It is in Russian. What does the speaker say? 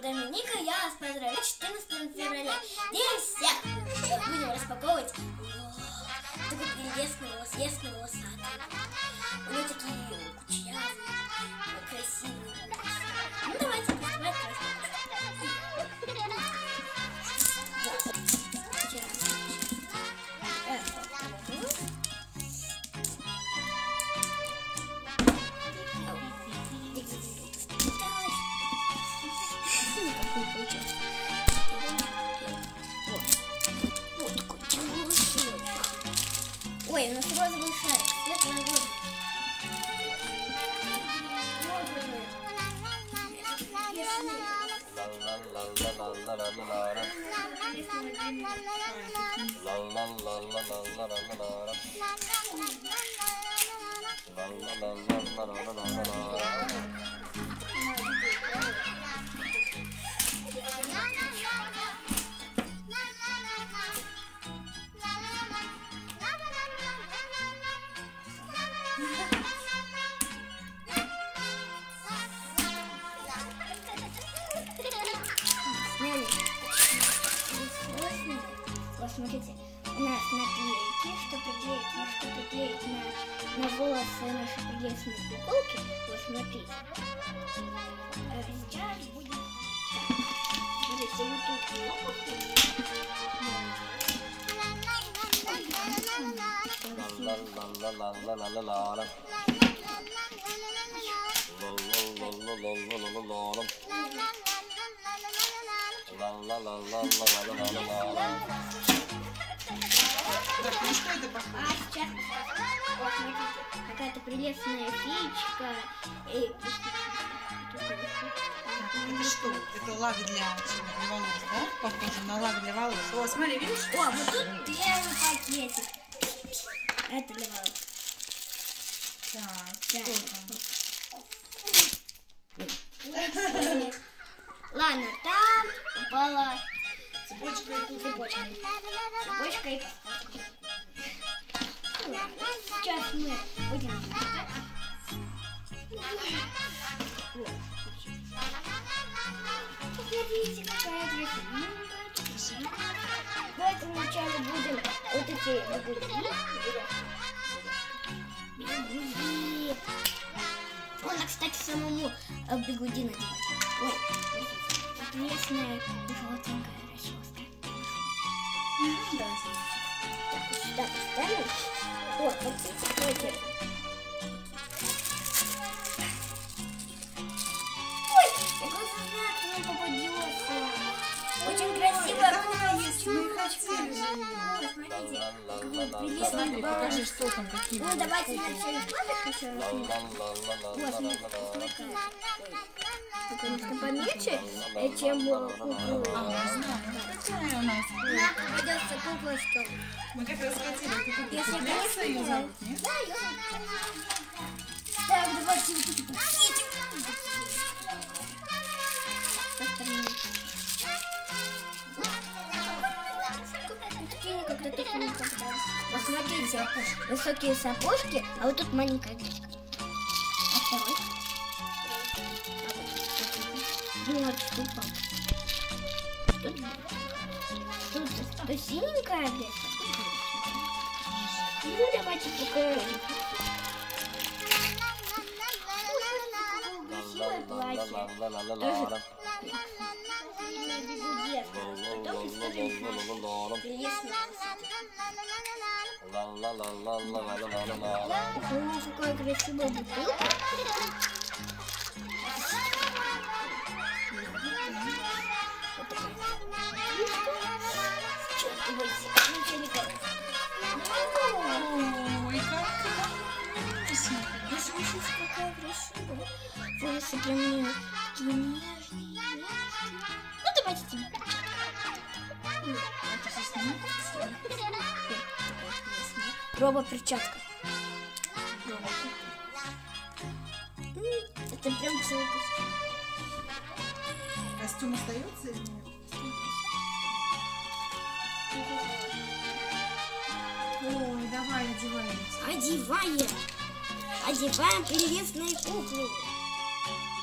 Доминика, я вас поздравляю 14 февраля. День всех! Будем распаковывать такой прелестный, волосный la la la la la на, на волосы наши прелестные куколки. Вот смотрите. Э, Сейчас будет так. Смотрите, вот тут Так, ну что это похоже? А вот смотрите, какая-то прелестная феечка. И... Это что? Это лак для, для волос, да? Похоже на лак для волос. О, смотри, видишь? О, вот тут первый пакетик. Это для волос. Так, Да. что там? Ладно, там упала Цепочка и тут. цепочка. Цепочка и. Ну Сейчас мы будем. Посмотрите, какая красивая. Давайте вначале будем вот эти бегуди. Можно, кстати, самому э, бегуди надевать. Ой, интересная желтенькая расческа. Так, вот сюда поставим. Вот, вот смотрите. Ой, я просто знаю, кто мне попадется. Очень красивая Так оно есть, мы и хотели же Ой, ее. смотрите, какой прелестный Смотри, покажи, что там, какие Ну, давайте куклы. фоток еще раз. Вот, смотрите, конечно, поменьше, э, чем э, куклы. Ага, знаю. Какая у нас кукла, что... Мы как раз хотели куклу. Если бы зовут, нет? Да, я... Так, давайте Посмотрите, высокие сапожки, а вот тут маленькая дырочка. А второй? Ну вот упал. Тут, тут, тут синенькая здесь. Ну давайте пока. Красивое платье. Потом посмотрим на прелестный Ой, какая красивая бутылка. Вот такая. Чё, давайте, ничего не кажется. Ой, какая красивая. Слушайте, какая красивая. Прям у нее такие нежные, нежные. Ну, давайте тебе. Робо-перчатка. Это прям целый костюм. Костюм остается или нет? Ой, давай одеваем. Одеваем. Одеваем прелестные куклы. うん。